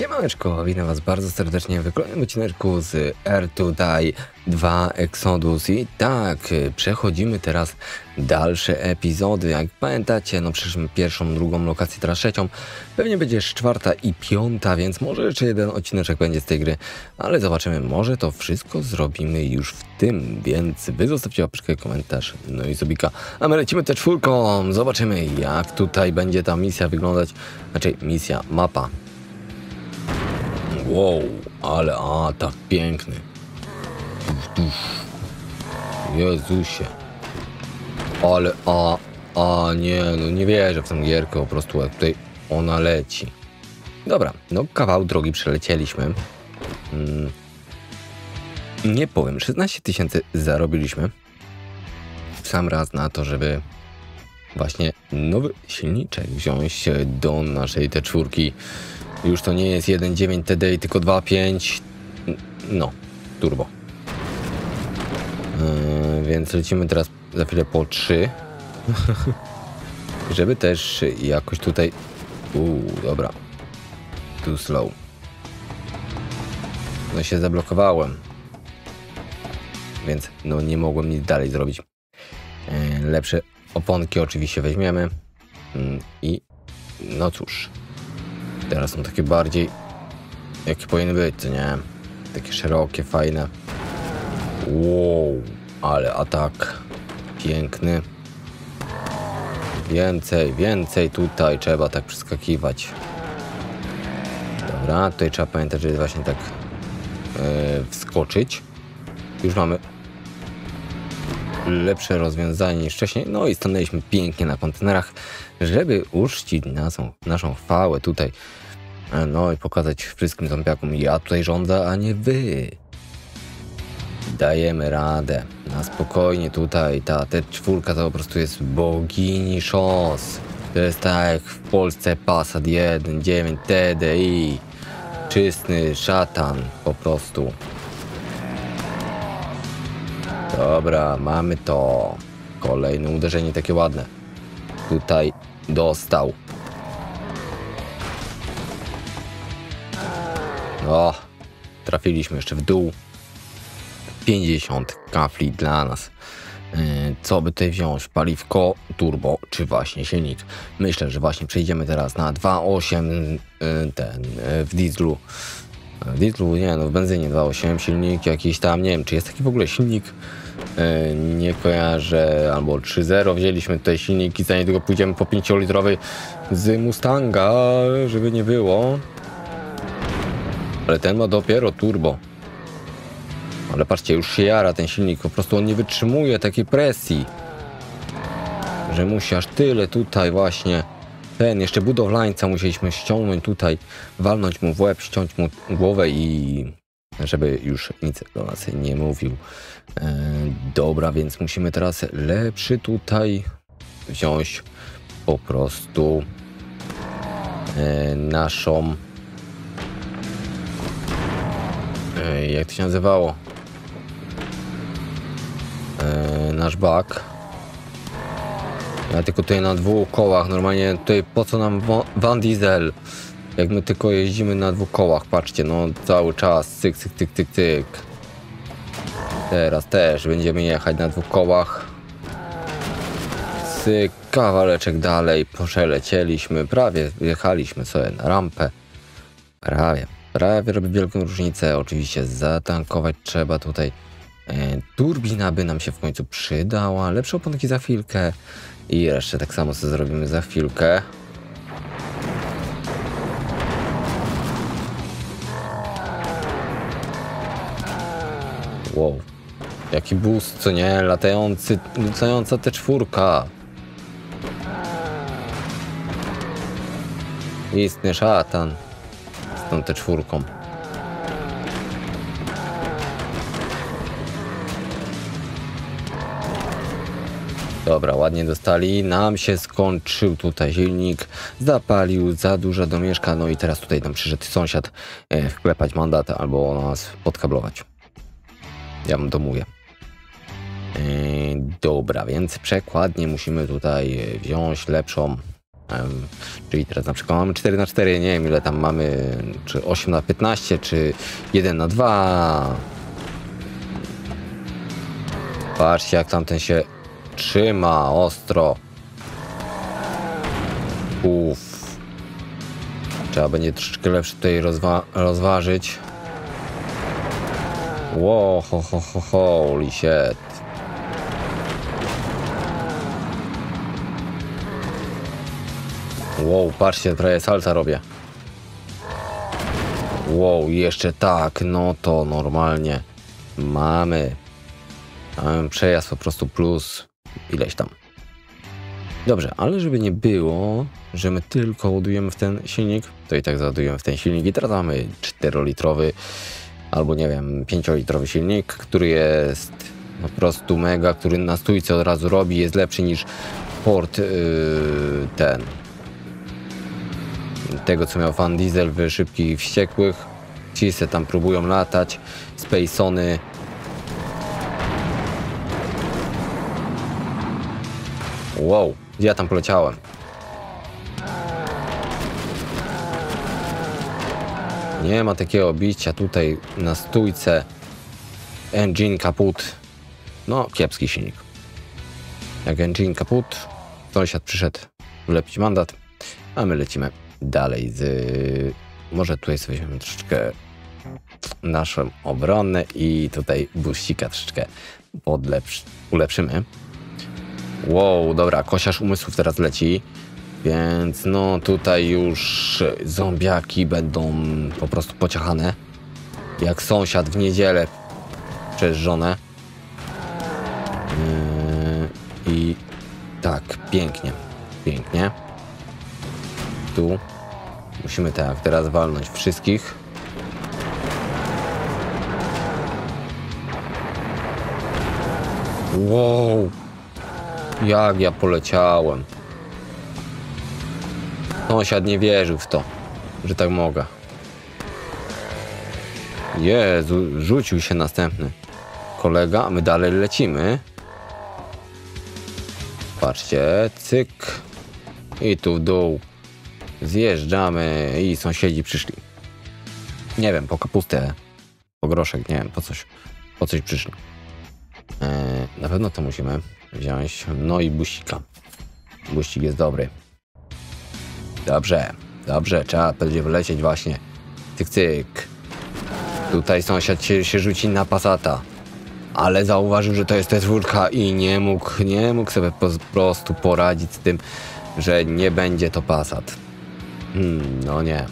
Siemaneczko, witam was bardzo serdecznie w kolejnym odcineczku z Air to Die 2 Exodus. I tak, przechodzimy teraz dalsze epizody, jak pamiętacie, no przeszliśmy pierwszą, drugą lokację, teraz trzecią, pewnie będzie czwarta i piąta, więc może jeszcze jeden odcineczek będzie z tej gry, ale zobaczymy, może to wszystko zrobimy już w tym, więc wy zostawcie łapeczkę, komentarz, no i subika, a my lecimy te czwórką, zobaczymy jak tutaj będzie ta misja wyglądać, znaczy misja, mapa, Wow, ale a tak piękny. Jezusie. Ale a, a nie, no nie wierzę w tę gierkę po prostu, jak tutaj ona leci. Dobra, no kawał drogi przelecieliśmy. Mm. Nie powiem, 16 tysięcy zarobiliśmy. W sam raz na to, żeby właśnie nowy silniczek wziąć do naszej te czwórki. Już to nie jest 1.9 TDI, tylko 2.5. No, turbo. Yy, więc lecimy teraz za chwilę po 3. Żeby też jakoś tutaj... Uuu, dobra. Too slow. No się zablokowałem. Więc no nie mogłem nic dalej zrobić. Yy, lepsze oponki oczywiście weźmiemy. Yy, I no cóż, Teraz są takie bardziej... Jakie powinny być, co nie? Takie szerokie, fajne. Wow, ale atak piękny. Więcej, więcej tutaj trzeba tak przeskakiwać. Dobra, tutaj trzeba pamiętać, żeby właśnie tak yy, wskoczyć. Już mamy lepsze rozwiązanie niż wcześniej. No i stanęliśmy pięknie na kontenerach, żeby uczcić naszą, naszą chwałę tutaj. No i pokazać wszystkim zombiakom, ja tutaj rządzę, a nie wy. Dajemy radę. Na spokojnie tutaj, ta T4 to po prostu jest bogini szos. To jest tak jak w Polsce Passat 1.9 TDI. Czysty szatan po prostu. Dobra, mamy to. Kolejne uderzenie takie ładne. Tutaj dostał. O, trafiliśmy jeszcze w dół. 50 kafli dla nas. E, co by tutaj wziąć? Paliwko, turbo czy właśnie silnik? Myślę, że właśnie przejdziemy teraz na 2.8 e, ten e, w dieslu. W dieslu, nie no, w benzynie 2.8 silnik jakiś tam, nie wiem, czy jest taki w ogóle silnik nie kojarzę, albo 3.0 wzięliśmy tutaj silnik i za niedługo pójdziemy po 5-litrowy z Mustanga, żeby nie było. Ale ten ma dopiero turbo. Ale patrzcie, już się jara ten silnik, po prostu on nie wytrzymuje takiej presji. Że musi aż tyle tutaj właśnie. Ten, jeszcze budowlańca musieliśmy ściągnąć tutaj, walnąć mu w łeb, ściąć mu głowę i żeby już nic do nas nie mówił. E, dobra, więc musimy teraz lepszy tutaj wziąć po prostu e, naszą Ej, jak to się nazywało? Eee, nasz bak. Ja tylko tutaj na dwóch kołach. Normalnie tutaj po co nam Van Diesel? Jak my tylko jeździmy na dwóch kołach, patrzcie, no cały czas, cyk, cyk, cyk, cyk, cyk. Teraz też będziemy jechać na dwóch kołach. Cyk, kawaleczek dalej, przelecieliśmy, prawie wjechaliśmy sobie na rampę. Prawie. Prawie robi wielką różnicę. Oczywiście zatankować trzeba tutaj. E, turbina by nam się w końcu przydała. Lepsze oponki za chwilkę. I jeszcze tak samo co zrobimy za chwilkę. Wow. Jaki boost, co nie? Latający, latająca te czwórka. Istny szatan tą tę czwórką. Dobra, ładnie dostali. Nam się skończył tutaj silnik. Zapalił za duża domieszka. No i teraz tutaj nam przyszedł sąsiad e, wklepać mandat albo nas podkablować. Ja mu to mówię. E, dobra, więc przekładnie musimy tutaj wziąć lepszą. Czyli teraz na przykład mamy 4 na 4 nie wiem ile tam mamy, czy 8 na 15 czy 1 na 2 Patrzcie jak tamten się trzyma ostro. Uff. Trzeba będzie troszeczkę lepszy tutaj rozwa rozważyć. Wow, ho, ho, ho, holy shit. Wow, patrzcie, prawie salsa robię. Wow, jeszcze tak, no to normalnie. Mamy. Mamy przejazd po prostu plus ileś tam. Dobrze, ale żeby nie było, że my tylko ładujemy w ten silnik, to i tak załadujemy w ten silnik i teraz mamy 4-litrowy albo nie wiem, 5-litrowy silnik, który jest po prostu mega, który na stójce od razu robi, jest lepszy niż port yy, ten tego co miał Van Diesel w Szybkich Wściekłych. Ci se tam próbują latać, Spacony. Wow, ja tam poleciałem? Nie ma takiego bicia tutaj na stójce. Engine kaput. No, kiepski silnik. Jak engine kaput, sąsiad przyszedł wlepić mandat, a my lecimy dalej z... Może tutaj sobie weźmiemy troszeczkę naszą obronę i tutaj buścika troszeczkę podlepsz... ulepszymy. Wow, dobra, kosiarz umysłów teraz leci. Więc no tutaj już zombiaki będą po prostu pociachane. Jak sąsiad w niedzielę przez żonę. Yy, I tak, pięknie, pięknie. Tu musimy tak teraz walnąć wszystkich. Wow, jak ja poleciałem. Sąsiad nie wierzył w to, że tak mogę. Jezu, rzucił się następny kolega, my dalej lecimy. Patrzcie, cyk. I tu w dół. Zjeżdżamy i sąsiedzi przyszli. Nie wiem, po kapustę, po groszek, nie wiem, po coś, po coś przyszli. Eee, na pewno to musimy wziąć. No i busika. Buścik jest dobry. Dobrze, dobrze, trzeba będzie wylecieć właśnie. Cyk, cyk. Tutaj sąsiad się, się rzuci na pasata. Ale zauważył, że to jest T4 i nie mógł, nie mógł sobie po prostu poradzić z tym, że nie będzie to pasat. Hmm, no nie.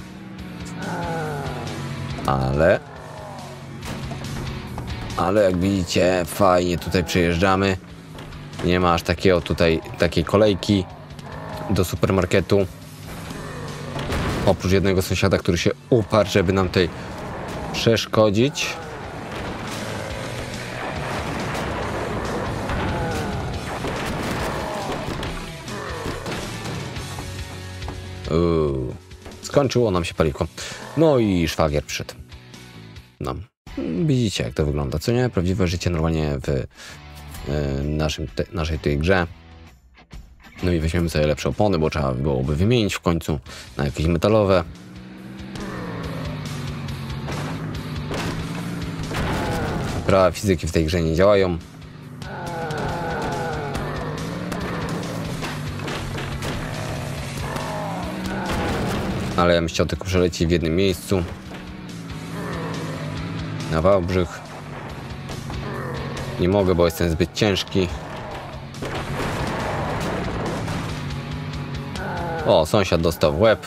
Ale... Ale jak widzicie, fajnie tutaj przejeżdżamy. Nie ma aż takiego tutaj, takiej kolejki do supermarketu. Oprócz jednego sąsiada, który się uparł, żeby nam tutaj przeszkodzić. Uuu. Skończyło nam się paliwko. No i szwagier przyszedł. No. Widzicie, jak to wygląda, co nie? Prawdziwe życie normalnie w y, naszym te, naszej tej grze. No i weźmiemy sobie lepsze opony, bo trzeba byłoby wymienić w końcu na jakieś metalowe. Prawa fizyki w tej grze nie działają. Ale ja bym chciał tylko przelecieć w jednym miejscu. Na Wałbrzych. Nie mogę, bo jestem zbyt ciężki. O, sąsiad dostał w łeb.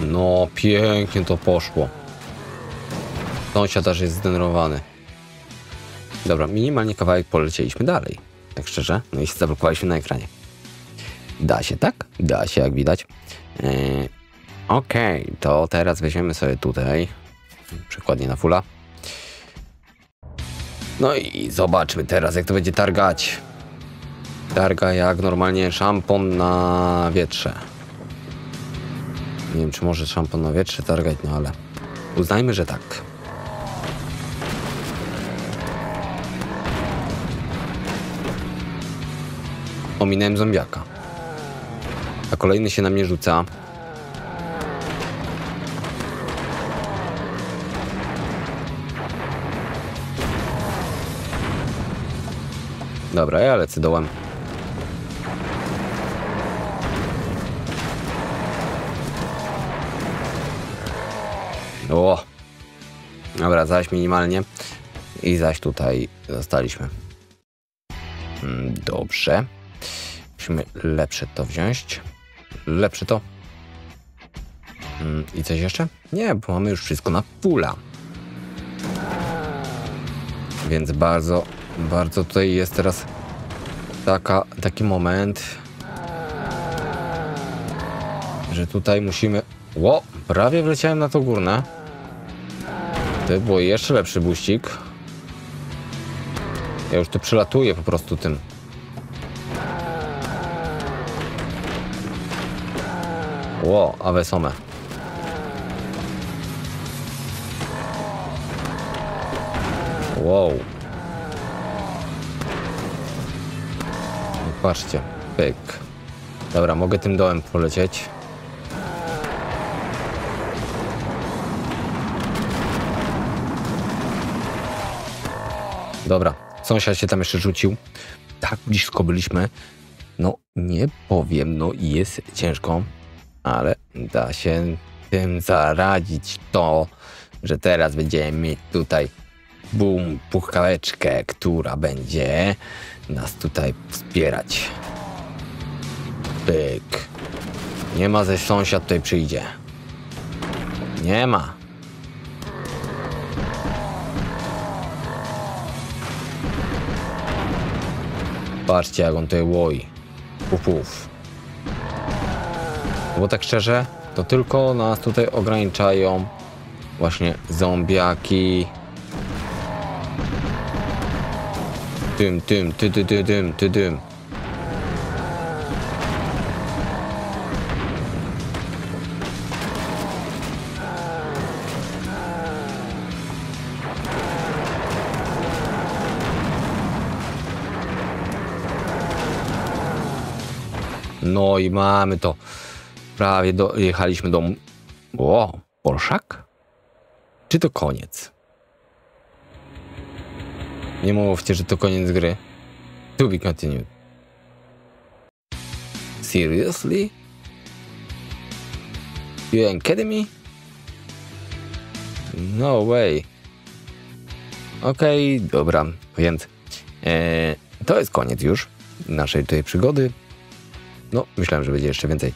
No, pięknie to poszło. Sąsiad aż jest zdenerwowany. Dobra, minimalnie kawałek polecieliśmy dalej. Tak szczerze, no i zablokowaliśmy na ekranie. Da się, tak? Da się, jak widać. Yy, Okej, okay, to teraz weźmiemy sobie tutaj przykładnie na fula. No i zobaczmy teraz, jak to będzie targać. Targa jak normalnie szampon na wietrze. Nie wiem, czy może szampon na wietrze targać, no ale uznajmy, że tak. Ominąłem zombiaka. A kolejny się na mnie rzuca. Dobra, ja lecę dołem. O! Dobra, zaś minimalnie. I zaś tutaj zostaliśmy. Mm, Dobrze. Musimy lepsze to wziąć. Lepsze to. Mm, I coś jeszcze? Nie, bo mamy już wszystko na pula. Więc bardzo, bardzo tutaj jest teraz taka, taki moment, że tutaj musimy... Ło, prawie wleciałem na to górne. To było jeszcze lepszy buścik. Ja już tu przelatuję po prostu tym. Ło, awesome. Wow. Patrzcie, pyk. Dobra, mogę tym dołem polecieć. Dobra, sąsiad się tam jeszcze rzucił. Tak blisko byliśmy. No, nie powiem, no jest ciężko, ale da się tym zaradzić to, że teraz będziemy mieć tutaj bum, puchaweczkę, która będzie nas tutaj wspierać. Pyk. Nie ma, ze sąsiad tutaj przyjdzie. Nie ma. Patrzcie, jak on tutaj łoi. Puf, puf. Bo tak szczerze, to tylko nas tutaj ograniczają właśnie zombiaki. Tym, tym, ty, ty, ty, tym, ty. No i mamy to. Prawie dojechaliśmy do... O, Polszak? Czy to koniec? Nie mówcie, że to koniec gry. To be continued. Seriously? You ain't kidding me? No way. Okej, dobra, więc e, to jest koniec już naszej tej przygody. No, myślałem, że będzie jeszcze więcej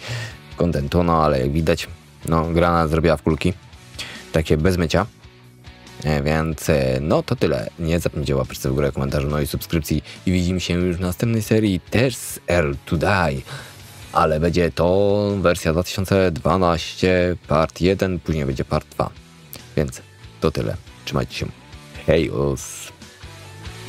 kontentu, no ale jak widać, no, grana zrobiła w kulki. Takie bez mycia. E, Więc e, no to tyle. Nie zapomnijcie łapać w górę, komentarzu, no i subskrypcji. I widzimy się już w następnej serii też z Air to Die. Ale będzie to wersja 2012, part 1, później będzie part 2. Więc to tyle. Trzymajcie się. Hejos!